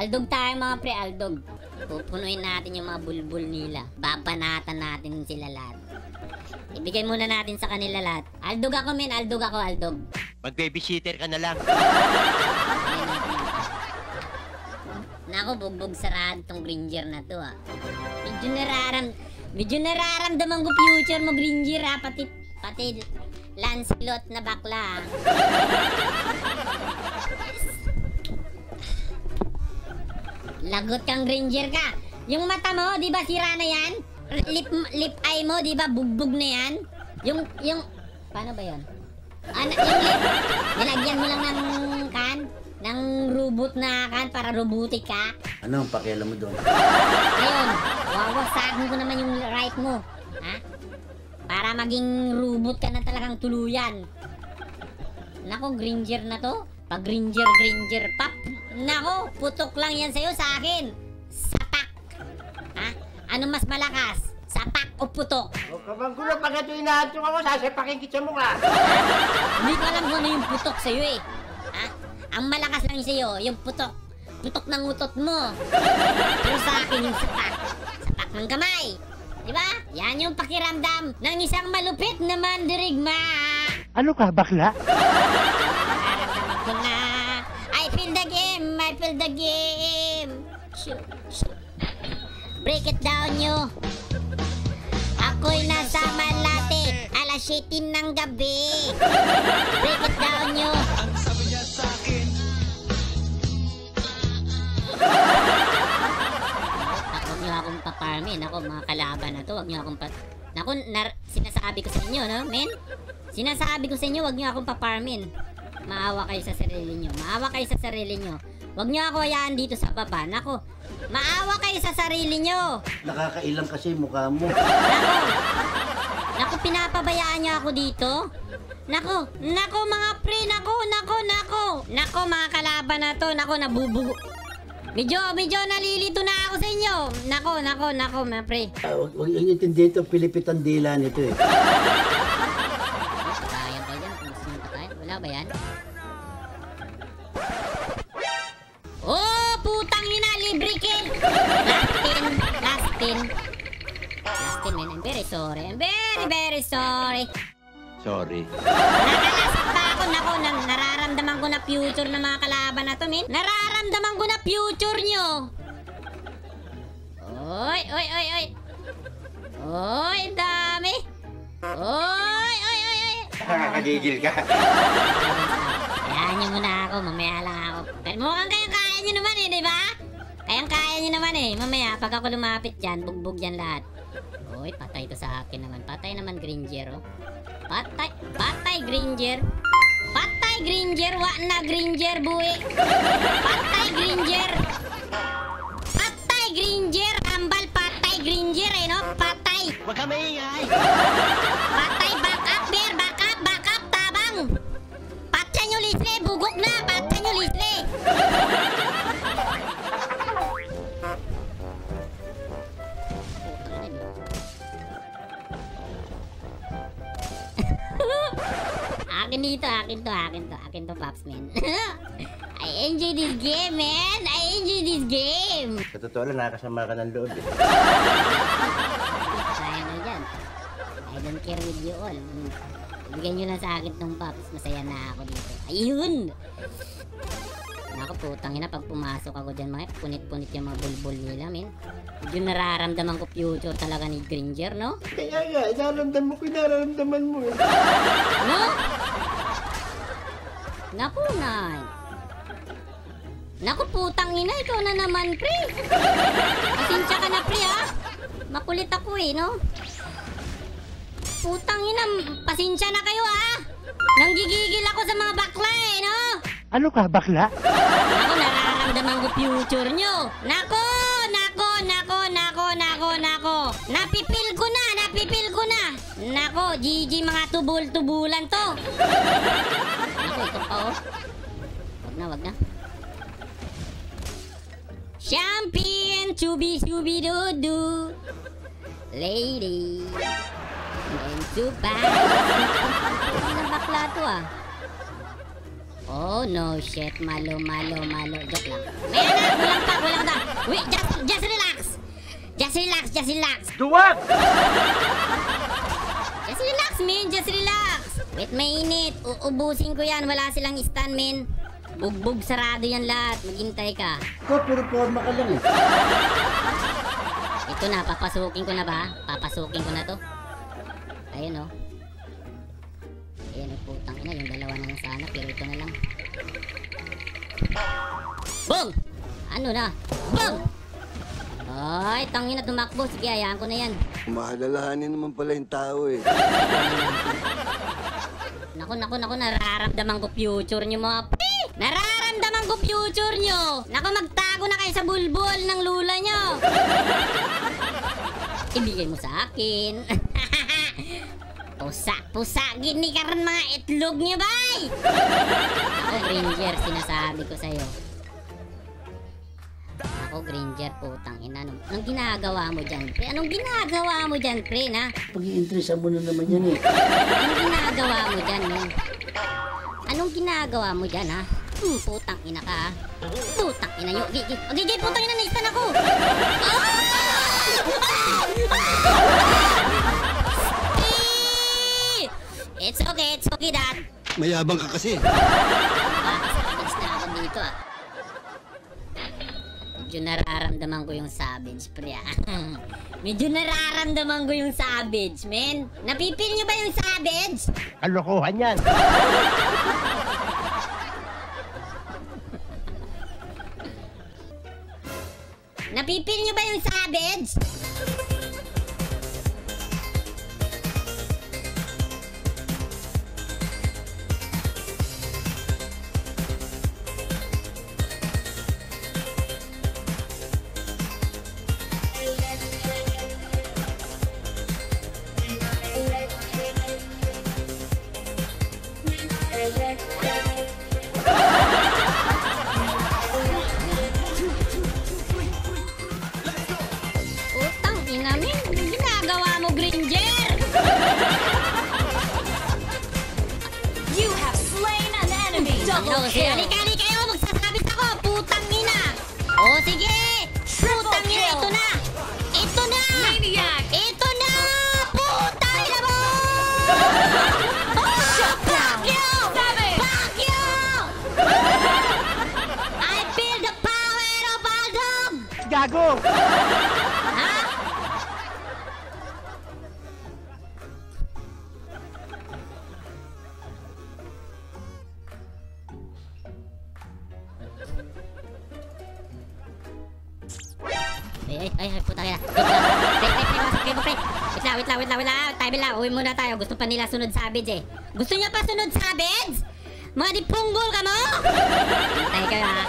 Aldog tayo mga pre, aldog. Pupunuin natin yung mga bulbul nila. Babanatan natin sila lahat. Ibigay muna natin sa kanila lahat. Aldog ako men, aldog ako, aldog. Mag-babysitter ka na lang. Nako, bugbog sarado tong Granger na to ah. Medyo nararam... Medyo nararamdaman ko future mo Granger ah. Pati, pati Lancelot na bakla ah. Lagot kang Granger ka. Yung mata mo, di ba sira na yan? Lip, lip eye mo, di ba bugbog na yan? Yung, yung... Paano ba yun? Ano, yung lip, nilagyan mo lang ng kan? Ng robot na kan para robotic ka? Ano ang pakialam mo doon? Ngayon, wawasagin ko naman yung right mo. Ha? Para maging robot ka na talagang tuluyan. Nako, Granger na to. Pag Granger, Granger, pap. Nako, putok lang yan sa'yo sa akin. Sapak. Ha? Ano mas malakas? Sapak o putok? Huwag ka bang gulo pag ito inaantok ako, sasapakin kita mo ka. Hindi ko alam kung ano yung putok sa'yo eh. Ha? Ang malakas lang sa'yo, yung putok. Putok ng utot mo. Pero sa akin yung sapak. Sapak ng kamay. Di ba? Yan yung pakiramdam ng isang malupit na mandirigma. Ano ka, bakla? Nararamdaman ko na. I feel the feel the game. Break it down nyo. Ako'y nasa Malate. Alas 7 ng gabi. Break it down nyo. Huwag niyo akong paparmin. Ako, mga kalaban na to. Huwag niyo akong pa... Naku, nar- sinasabi ko sa inyo, no, men? Sinasabi ko sa inyo, huwag niyo akong paparmin. Maawa kayo sa sarili niyo. Maawa kayo sa sarili niyo. Huwag niyo ako hayaan dito sa baba. Nako, maawa kayo sa sarili niyo. Nakakailang kasi mukha mo. Nako, nako, pinapabayaan niyo ako dito. Nako, nako mga pre, nako, nako, nako. Nako mga kalaban na to, nako, nabubugo. Medyo, medyo nalilito na ako sa inyo. Nako, nako, nako, mga pre. Ah, Huwag huwag yung intindi ito, Pilipit ang dila nito eh. Very sorry. I'm very, very sorry. Sorry. Nakalasip pa ako. Nako, na, nararamdaman ko na future ng mga kalaban na to, min. Nararamdaman ko na future nyo. Oy, oy, oy, oy. Oy, dami. Oy, oy, oy, oy. Nakakagigil ka. Kayaan nyo muna ako, mamaya lang ako. Kaya mukhang kayang kaya nyo naman eh, di ba? Eh. Mamaya, pag ako lumapit dyan, bugbog yan lahat. Uy, patay to sa akin naman. Patay naman, Granger, oh. Patay, patay, Granger. Patay, Granger. Wa na, Granger, buwi. Patay, Granger. Patay, Granger. Ambal, patay, Granger, eh, no? Patay. Huwag ka maingay! Dito, akin to, akin to, akin to, Pops, man. I enjoy this game, man! I enjoy this game! Sa totoo lang, nakakasama ka ng loob eh. Sayang na dyan. I don't care with you all. Bigyan nyo lang sa akin tong pops. Masaya na ako dito. Ayun! Naku, putang ina. Pag pumasok ako dyan, mga punit-punit yung mga bulbul nila, men. Yung nararamdaman ko future talaga ni Granger, no? Kaya nga, inaramdam mo ko, inaramdaman mo. eh. No? Naku, nay. Naku, putang ina. Ikaw na naman, pre. Pasensya ka na, pre, ha? Makulit ako, eh, no? Putang ina, pasensya na kayo, ha? Nanggigigil ako sa mga bakla, eh, no? Ano ka, bakla? Ako, nararamdaman ko future nyo. Nako, GG mga tubul-tubulan to. Nako, ito pa oh. Wag na, wag na. Champion, chubi, chubi, do, do. Lady. And to buy. Ano bakla to ah? Oh no, shit. Malo, malo, malo. Joke lang. May anak, walang pak Wait, just, just relax. Just relax, just relax. Duwag! Just relax, man. Just relax. Wait, mainit. Uubusin ko yan. Wala silang stand, man. Bugbog sarado yan lahat. Maghintay ka. Ikaw, puro forma ka lang eh. Ito na, papasukin ko na ba? Papasukin ko na to. Ayun, oh. Ayan, oh, putang ina. Yung dalawa na lang sana, pero ito na lang. Boom! Ano na? Boom! Ay, tangin na tumakbo. Sige, hayaan ko na yan. Mahalalahanin naman pala yung tao eh. Naku, naku, naku, nararamdaman ko future nyo mga p***. Nararamdaman ko future nyo. Naku, magtago na kayo sa bulbul ng lula nyo. Ibigay mo sa akin. pusa, pusa, gini ka rin mga itlog nyo, bay! Ako, Granger, sinasabi ko sa'yo. Ako, Granger, putang ina. Anong, anong ginagawa mo dyan, pre? Anong ginagawa mo dyan, pre, na? Pag-i-interest mo na naman yan eh. Anong ginagawa mo dyan, men? Anong ginagawa mo dyan, ha? Hmm, putang ina ka, ha? Putang ina nyo. Gigi, oh, gigi, putang ina, naistan ako! Ah! It's okay, it's okay, dad. Mayabang ka kasi. Nakakasabits na ako dito, ah. Medyo nararamdaman ko yung savage, pre, ah. Medyo nararamdaman ko yung savage, men. Napipil nyo ba yung savage? Kalokohan yan. Napipil nyo ba yung savage? Double kill. halika, halika kayo. Magsasabit ako. Putang ina. O, sige. Putang ina, ito na. Ito na. Maniac. Ito na. Putang ina mo. Oh, you. Savage. Fuck you. I feel the power of Aldog. Gago! Lang, wait lang, wait lang. Time lang, uwi muna tayo. Gusto pa nila sunod savage eh. Gusto niya pa sunod savage? Mga di punggol ka mo? Hintay kayo ha.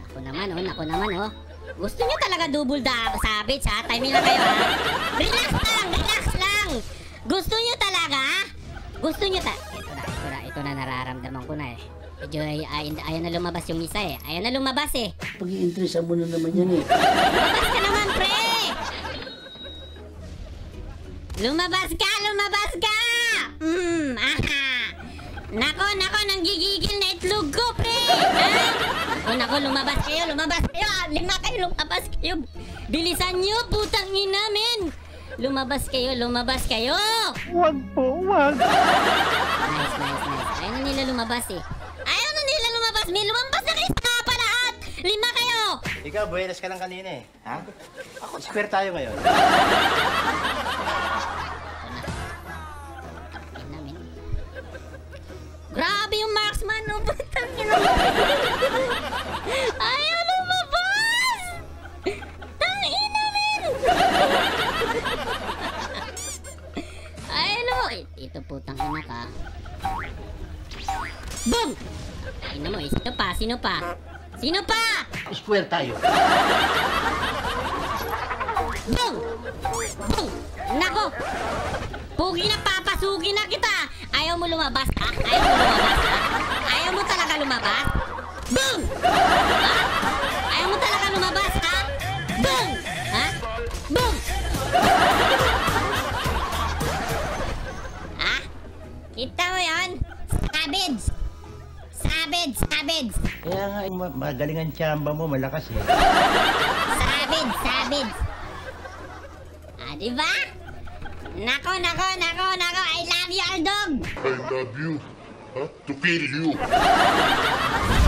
Naku naman oh, naku naman oh. Gusto niyo talaga double da savage ha? Timing lang kayo ha. Relax lang, relax lang. Gusto niyo talaga? Gusto niyo ta... Ito na, ito na, ito na nararamdaman ko na eh. Medyo ay, ay, ayaw na lumabas yung isa eh. Ayaw na lumabas eh. Pag-i-interest mo na naman yan eh. Lumabas ka naman, pre! Lumabas ka! Lumabas ka! Mm, aha! Nako, nako, nanggigigil na itlog ko, pre! Ha? Nako, nako, lumabas kayo, lumabas kayo! Ah, Lima kayo, lumabas kayo! Bilisan nyo, putang ina, men! Lumabas kayo, lumabas kayo! Wag po, wag. Nice, nice, nice. Ayaw na nila lumabas eh. Lumabas, men! Lumabas na kayo sa pa lahat! Lima kayo! Ikaw, buenas ka lang kanina eh. Ha? Ako, square tayo ngayon. Grabe yung marksman, no? Putang ina. Ayaw lumabas! Tangina, men! Ayaw lumo. Eh, Ito putang ina ka. Boom! Ina mo eh. Sino pa? Sino pa? Sino pa? Square tayo. Boom! Boom! Nako! Pugi na papasukin na kita! Ayaw mo lumabas ha? Ayaw mo lumabas ha? Savage, savage. Kaya nga, ma- magaling ang tsamba mo, malakas eh. Savage, savage. Ah, di ba? Nako, nako, nako, nako. I love you, Aldog. I love you. Huh? To kill you.